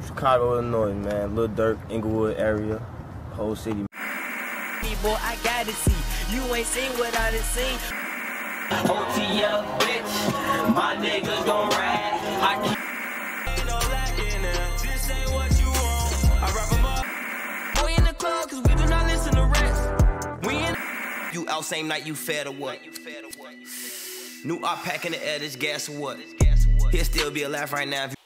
from Chicago, Illinois, man. Little Dirk, Inglewood area, whole city. Boy, I gotta see. You ain't seen what I done seen. OTL, bitch. My niggas gon' ride. I keep no lacking now. This ain't what you want. I wrap 'em up. We in the club, cause we do not listen to rest. We in. You out same night, you fed or what? New op pack in the air, this gas or what? He'll still be alive right now if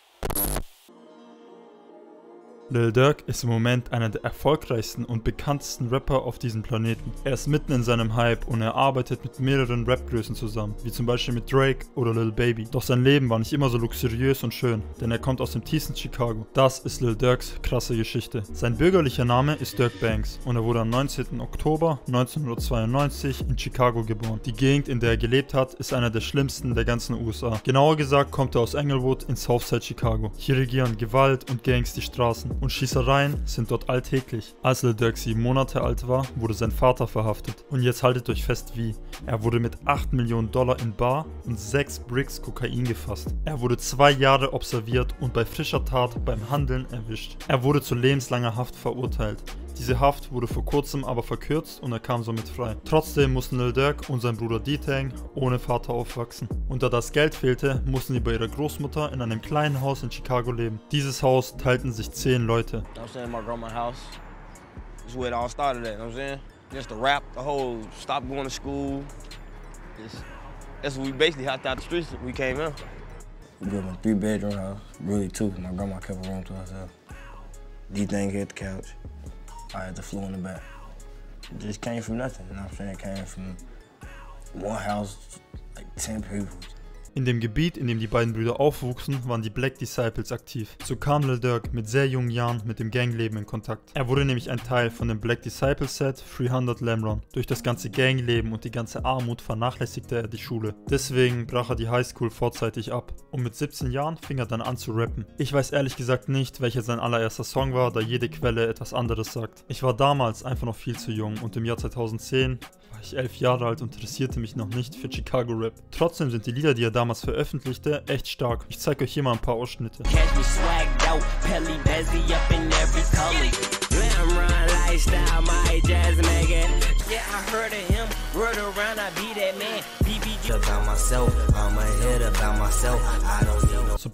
Lil Durk ist im Moment einer der erfolgreichsten und bekanntesten Rapper auf diesem Planeten. Er ist mitten in seinem Hype und er arbeitet mit mehreren Rapgrößen zusammen, wie zum Beispiel mit Drake oder Lil Baby. Doch sein Leben war nicht immer so luxuriös und schön, denn er kommt aus dem tiefsten Chicago. Das ist Lil Durks krasse Geschichte. Sein bürgerlicher Name ist Dirk Banks und er wurde am 19. Oktober 1992 in Chicago geboren. Die Gegend, in der er gelebt hat, ist einer der schlimmsten der ganzen USA. Genauer gesagt kommt er aus Englewood in Southside Chicago. Hier regieren Gewalt und Gangs die Straßen und Schießereien sind dort alltäglich. Als Lil Durk sieben Monate alt war, wurde sein Vater verhaftet. Und jetzt haltet euch fest wie. Er wurde mit 8 Millionen Dollar in Bar und 6 Bricks Kokain gefasst. Er wurde zwei Jahre observiert und bei frischer Tat beim Handeln erwischt. Er wurde zu lebenslanger Haft verurteilt. Diese Haft wurde vor kurzem aber verkürzt und er kam somit frei. Trotzdem mussten Lil Durk und sein Bruder D-Tang ohne Vater aufwachsen. Und da das Geld fehlte, mussten sie bei ihrer Großmutter in einem kleinen Haus in Chicago leben. Dieses Haus teilten sich zehn Leute. You know what I'm saying? My grandma's house. That's where it all started at, you know what I'm saying? Just the rap, the whole stop going to school. Just, that's what we basically hopped out the streets when we came in. We grew up in a three bedroom house, really two. My grandma kept a room to herself. D thing hit the couch. I had the floor in the back. It just came from nothing, you know what I'm saying? It came from one house, like 10 people. In dem Gebiet, in dem die beiden Brüder aufwuchsen, waren die Black Disciples aktiv. So kam Lil Durk mit sehr jungen Jahren mit dem Gangleben in Kontakt. Er wurde nämlich ein Teil von dem Black Disciples Set 300 Lamron. Durch das ganze Gangleben und die ganze Armut vernachlässigte er die Schule. Deswegen brach er die Highschool vorzeitig ab. Und mit 17 Jahren fing er dann an zu rappen. Ich weiß ehrlich gesagt nicht, welcher sein allererster Song war, da jede Quelle etwas anderes sagt. Ich war damals einfach noch viel zu jung und im Jahr 2010 war ich elf Jahre alt und interessierte mich noch nicht für Chicago Rap. Trotzdem sind die Lieder, die er damals veröffentlichte, echt stark. Ich zeige euch hier mal ein paar Ausschnitte.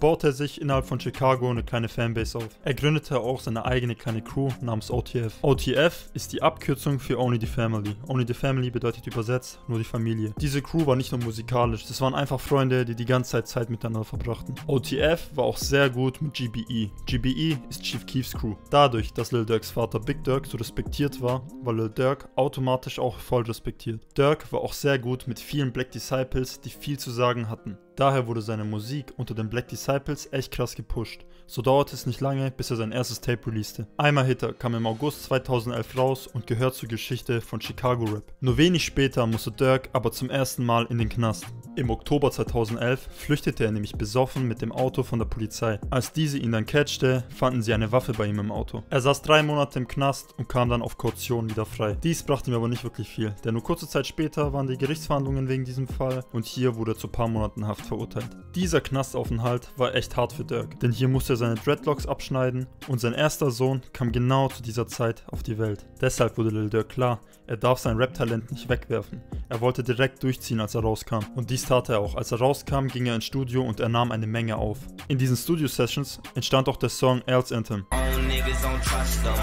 Baute er sich innerhalb von Chicago eine kleine Fanbase auf. Er gründete auch seine eigene kleine Crew namens OTF. OTF ist die Abkürzung für Only the Family. Only the Family bedeutet übersetzt nur die Familie. Diese Crew war nicht nur musikalisch, das waren einfach Freunde, die die ganze Zeit Zeit miteinander verbrachten. OTF war auch sehr gut mit GBE. GBE ist Chief Keefs Crew. Dadurch, dass Lil Durks Vater Big Dirk so respektiert war, war Lil Durk automatisch auch voll respektiert. Dirk war auch sehr gut mit vielen Black Disciples, die viel zu sagen hatten. Daher wurde seine Musik unter den Black Disciples echt krass gepusht. So dauerte es nicht lange, bis er sein erstes Tape releaste. Einmal Hitter kam im August 2011 raus und gehört zur Geschichte von Chicago Rap. Nur wenig später musste Dirk aber zum ersten Mal in den Knast. Im Oktober 2011 flüchtete er nämlich besoffen mit dem Auto von der Polizei. Als diese ihn dann catchte, fanden sie eine Waffe bei ihm im Auto. Er saß drei Monate im Knast und kam dann auf Kaution wieder frei. Dies brachte mir aber nicht wirklich viel, denn nur kurze Zeit später waren die Gerichtsverhandlungen wegen diesem Fall und hier wurde er zu paar Monaten Haft verurteilt. Dieser Knastaufenthalt war echt hart für Dirk, denn hier musste er seine Dreadlocks abschneiden und sein erster Sohn kam genau zu dieser Zeit auf die Welt. Deshalb wurde Lil Durk klar, er darf sein Rap-Talent nicht wegwerfen. Er wollte direkt durchziehen, als er rauskam. Und dies tat er auch. Als er rauskam, ging er ins Studio und er nahm eine Menge auf. In diesen Studio-Sessions entstand auch der Song Else Anthem. Own niggas don't trust them.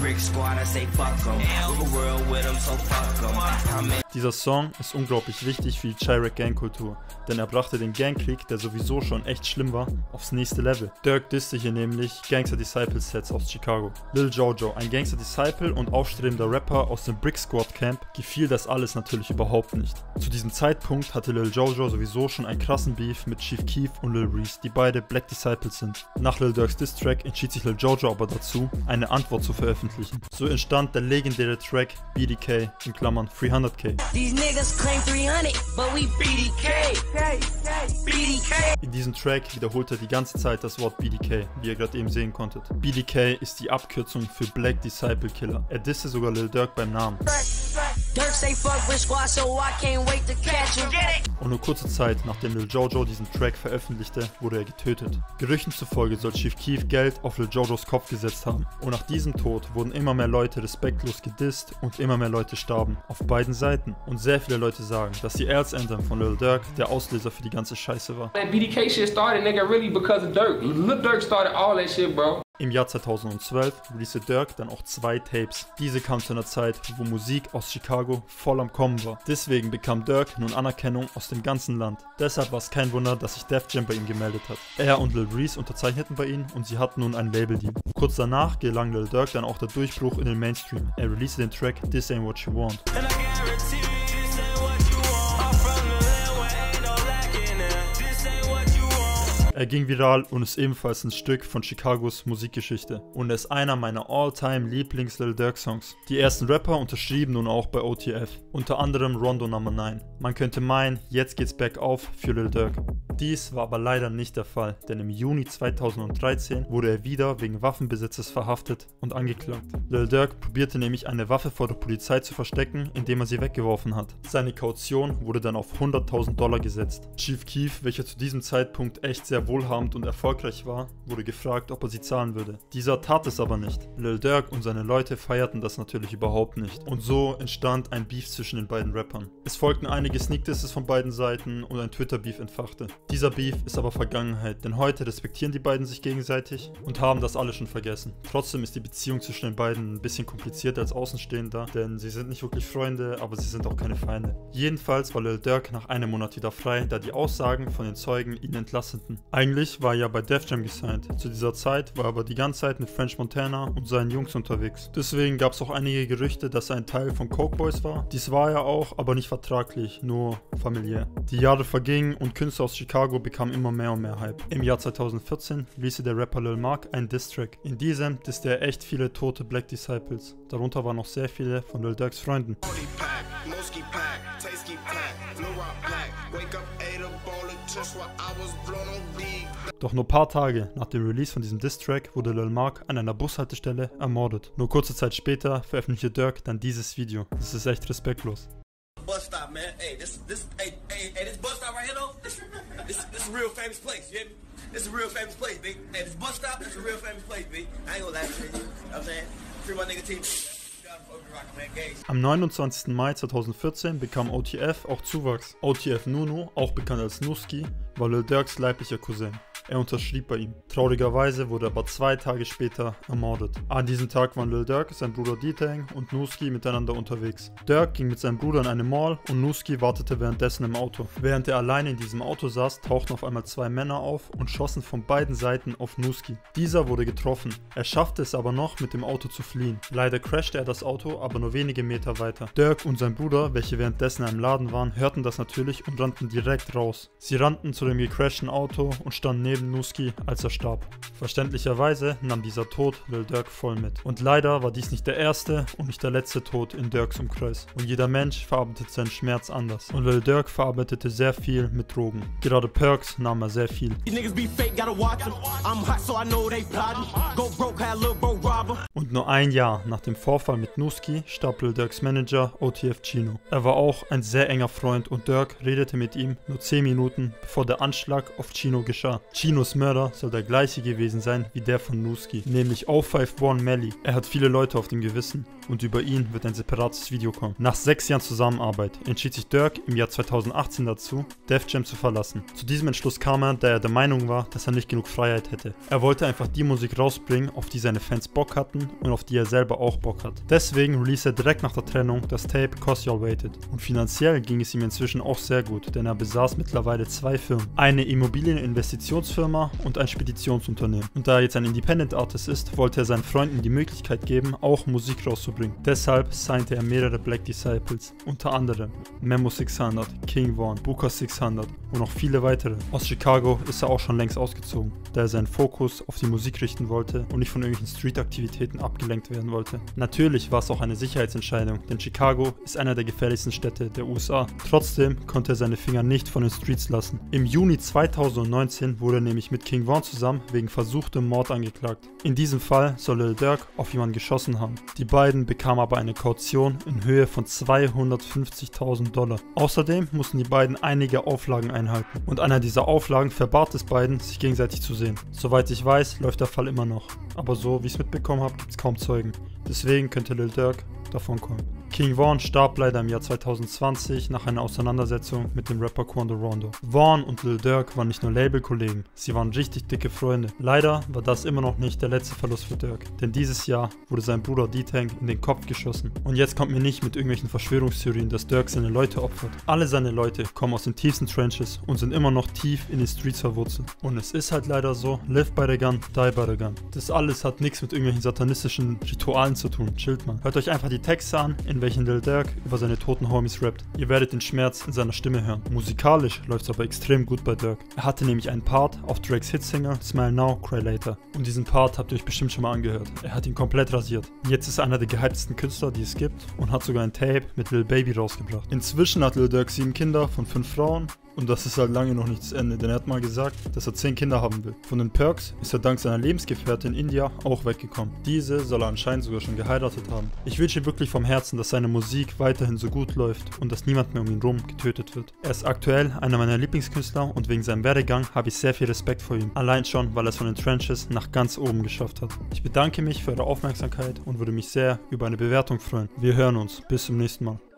Brick squad, I say fuck them. The world with them, so fuck them. Dieser Song ist unglaublich wichtig für die Chirac Gang-Kultur, denn er brachte den Gangkrieg, der sowieso schon echt schlimm war, aufs nächste Level. Dirk disste hier nämlich Gangster Disciple Sets aus Chicago. Lil Jojo, ein Gangster Disciple und aufstrebender Rapper aus dem Brick Squad Camp, gefiel das alles natürlich überhaupt nicht. Zu diesem Zeitpunkt hatte Lil Jojo sowieso schon einen krassen Beef mit Chief Keef und Lil Reese, die beide Black Disciples sind. Nach Lil Durks Diss-Track entschied sich Lil Jojo aber dazu, eine Antwort zu veröffentlichen. So entstand der legendäre Track BDK in Klammern 300k. These niggas claim 300, but we BDK. BDK. In diesem Track wiederholt er die ganze Zeit das Wort BDK, wie ihr gerade eben sehen konntet. BDK ist die Abkürzung für Black Disciple Killer. Er disste sogar Lil Durk beim Namen. Black, black, Dirk say fuck with squad, so I can't wait to catch him. Und nur kurze Zeit nachdem Lil Jojo diesen Track veröffentlichte, wurde er getötet. Gerüchten zufolge soll Chief Keef Geld auf Lil Jojos Kopf gesetzt haben. Und nach diesem Tod wurden immer mehr Leute respektlos gedisst und immer mehr Leute starben. Auf beiden Seiten. Und sehr viele Leute sagen, dass die Erz Anthem von Lil Durk der Auslöser für die ganze Scheiße war. That BDK shit started, nigga, really because of Dirk. Lil Dirk started all that shit, bro. Im Jahr 2012 releaste Dirk dann auch zwei Tapes. Diese kamen zu einer Zeit, wo Musik aus Chicago voll am Kommen war. Deswegen bekam Dirk nun Anerkennung aus dem ganzen Land. Deshalb war es kein Wunder, dass sich Def Jam bei ihm gemeldet hat. Er und Lil Reese unterzeichneten bei ihm und sie hatten nun ein Label-Deal. Kurz danach gelang Lil Dirk dann auch der Durchbruch in den Mainstream. Er releaste den Track This Ain't What You Want. Er ging viral und ist ebenfalls ein Stück von Chicagos Musikgeschichte und er ist einer meiner all-time Lieblings Lil Durk Songs. Die ersten Rapper unterschrieben nun auch bei OTF, unter anderem Rondo Number 9. Man könnte meinen, jetzt geht's bergauf für Lil Durk. Dies war aber leider nicht der Fall, denn im Juni 2013 wurde er wieder wegen Waffenbesitzes verhaftet und angeklagt. Lil Durk probierte nämlich eine Waffe vor der Polizei zu verstecken, indem er sie weggeworfen hat. Seine Kaution wurde dann auf 100.000 Dollar gesetzt. Chief Keef, welcher zu diesem Zeitpunkt echt sehr wohlhabend und erfolgreich war, wurde gefragt, ob er sie zahlen würde. Dieser tat es aber nicht. Lil Durk und seine Leute feierten das natürlich überhaupt nicht. Und so entstand ein Beef zwischen den beiden Rappern. Es folgten einige Sneak Disses von beiden Seiten und ein Twitter-Beef entfachte. Dieser Beef ist aber Vergangenheit, denn heute respektieren die beiden sich gegenseitig und haben das alle schon vergessen. Trotzdem ist die Beziehung zwischen den beiden ein bisschen komplizierter als Außenstehender, denn sie sind nicht wirklich Freunde, aber sie sind auch keine Feinde. Jedenfalls war Lil Durk nach einem Monat wieder frei, da die Aussagen von den Zeugen ihn entlasteten. Eigentlich war er ja bei Def Jam gesigned. Zu dieser Zeit war er aber die ganze Zeit mit French Montana und seinen Jungs unterwegs. Deswegen gab es auch einige Gerüchte, dass er ein Teil von Coke Boys war. Dies war er auch, aber nicht vertraglich, nur familiär. Die Jahre vergingen und Künstler aus Chicago bekamen immer mehr und mehr Hype. Im Jahr 2014 release der Rapper Lil Mark einen Diss-Track. In diesem disste er echt viele tote Black Disciples. Darunter waren noch sehr viele von Lil Durks Freunden. Moldy Doch nur paar Tage nach dem Release von diesem Diss-Track wurde Lil Mark an einer Bushaltestelle ermordet. Nur kurze Zeit später veröffentlichte Dirk dann dieses Video. Das ist echt respektlos. Bus stop, man. Hey, this, this, hey, hey, hey, this bus stop right here, though. This, this, this is a real famous place. You hear me? This is a real famous place, B. Hey, this bus stop, this is a real famous place, B. I ain't gonna lie to you. You know what I'm saying? Free my nigga team. Am 29. Mai 2014 bekam OTF auch Zuwachs. OTF Nunu, auch bekannt als Nuski, war Lil Durks leiblicher Cousin. Er unterschrieb bei ihm. Traurigerweise wurde er aber zwei Tage später ermordet. An diesem Tag waren Lil Durk, sein Bruder D-Tang und Nuski miteinander unterwegs. Dirk ging mit seinem Bruder in eine Mall und Nuski wartete währenddessen im Auto. Während er alleine in diesem Auto saß, tauchten auf einmal zwei Männer auf und schossen von beiden Seiten auf Nuski. Dieser wurde getroffen. Er schaffte es aber noch, mit dem Auto zu fliehen. Leider crashte er das Auto, aber nur wenige Meter weiter. Dirk und sein Bruder, welche währenddessen einem Laden waren, hörten das natürlich und rannten direkt raus. Sie rannten zu dem gecrashten Auto und standen neben Nuski, als er starb. Verständlicherweise nahm dieser Tod Lil Dirk voll mit. Und leider war dies nicht der erste und nicht der letzte Tod in Dirks Umkreis. Und jeder Mensch verarbeitet seinen Schmerz anders. Und Lil Dirk verarbeitete sehr viel mit Drogen. Gerade Perks nahm er sehr viel. Und nur ein Jahr nach dem Vorfall mit Nuski starb Lil Dirks Manager OTF Chino. Er war auch ein sehr enger Freund und Dirk redete mit ihm nur 10 Minuten bevor der Anschlag auf Chino geschah. Chinos Mörder soll der gleiche gewesen sein wie der von Nuski, nämlich 051 Melly. Er hat viele Leute auf dem Gewissen und über ihn wird ein separates Video kommen. Nach sechs Jahren Zusammenarbeit entschied sich Dirk im Jahr 2018 dazu, Def Jam zu verlassen. Zu diesem Entschluss kam er, da er der Meinung war, dass er nicht genug Freiheit hätte. Er wollte einfach die Musik rausbringen, auf die seine Fans Bock hatten und auf die er selber auch Bock hat. Deswegen release er direkt nach der Trennung das Tape Cause Y'all Waited. Und finanziell ging es ihm inzwischen auch sehr gut, denn er besaß mittlerweile zwei Firmen. Eine Immobilieninvestitionsfirma und ein Speditionsunternehmen. Und da er jetzt ein Independent Artist ist, wollte er seinen Freunden die Möglichkeit geben, auch Musik rauszubringen. Deshalb signte er mehrere Black Disciples, unter anderem Memo 600, King Von, Booker 600 und noch viele weitere. Aus Chicago ist er auch schon längst ausgezogen, da er seinen Fokus auf die Musik richten wollte und nicht von irgendwelchen Street-Aktivitäten abgelenkt werden wollte. Natürlich war es auch eine Sicherheitsentscheidung, denn Chicago ist einer der gefährlichsten Städte der USA. Trotzdem konnte er seine Finger nicht von den Streets lassen. Im Juni 2019 wurde nämlich mit King Von zusammen wegen versuchtem Mord angeklagt. In diesem Fall soll Lil Durk auf jemanden geschossen haben. Die beiden bekamen aber eine Kaution in Höhe von 250.000 Dollar. Außerdem mussten die beiden einige Auflagen einhalten. Und einer dieser Auflagen verbat es beiden, sich gegenseitig zu sehen. Soweit ich weiß, läuft der Fall immer noch. Aber so wie ich es mitbekommen habe, gibt es kaum Zeugen. Deswegen könnte Lil Durk davon kommen. King Vaughn starb leider im Jahr 2020 nach einer Auseinandersetzung mit dem Rapper Quando Rondo. Vaughn und Lil Durk waren nicht nur Labelkollegen, sie waren richtig dicke Freunde. Leider war das immer noch nicht der letzte Verlust für Dirk, denn dieses Jahr wurde sein Bruder D-Tank in den Kopf geschossen. Und jetzt kommt mir nicht mit irgendwelchen Verschwörungstheorien, dass Dirk seine Leute opfert. Alle seine Leute kommen aus den tiefsten Trenches und sind immer noch tief in den Streets verwurzelt. Und es ist halt leider so, live by the gun, die by the gun. Das alles hat nichts mit irgendwelchen satanistischen Ritualen zu tun, chillt mal. Hört euch einfach die Texte an, in welchen Lil Durk über seine toten Homies rappt. Ihr werdet den Schmerz in seiner Stimme hören. Musikalisch läuft es aber extrem gut bei Dirk. Er hatte nämlich einen Part auf Drakes Hitsingle Smile Now, Cry Later. Und diesen Part habt ihr euch bestimmt schon mal angehört. Er hat ihn komplett rasiert. Jetzt ist er einer der gehyptesten Künstler, die es gibt und hat sogar ein Tape mit Lil Baby rausgebracht. Inzwischen hat Lil Durk sieben Kinder von fünf Frauen und das ist halt lange noch nicht das Ende, denn er hat mal gesagt, dass er 10 Kinder haben will. Von den Perks ist er dank seiner Lebensgefährtin India auch weggekommen. Diese soll er anscheinend sogar schon geheiratet haben. Ich wünsche wirklich vom Herzen, dass seine Musik weiterhin so gut läuft und dass niemand mehr um ihn rum getötet wird. Er ist aktuell einer meiner Lieblingskünstler und wegen seinem Werdegang habe ich sehr viel Respekt vor ihm. Allein schon, weil er es von den Trenches nach ganz oben geschafft hat. Ich bedanke mich für eure Aufmerksamkeit und würde mich sehr über eine Bewertung freuen. Wir hören uns. Bis zum nächsten Mal.